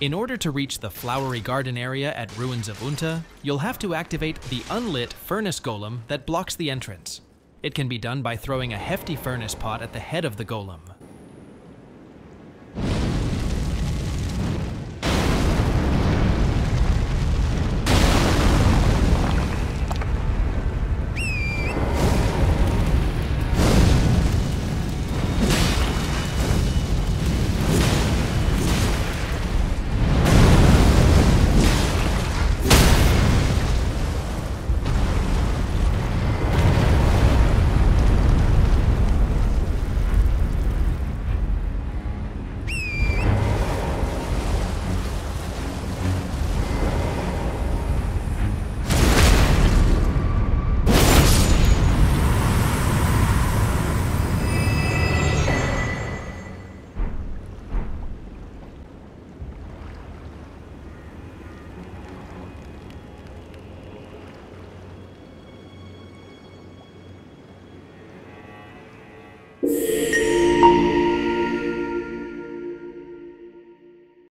In order to reach the flowery garden area at Ruins of Unte, you'll have to activate the unlit furnace golem that blocks the entrance. It can be done by throwing a hefty furnace pot at the head of the golem.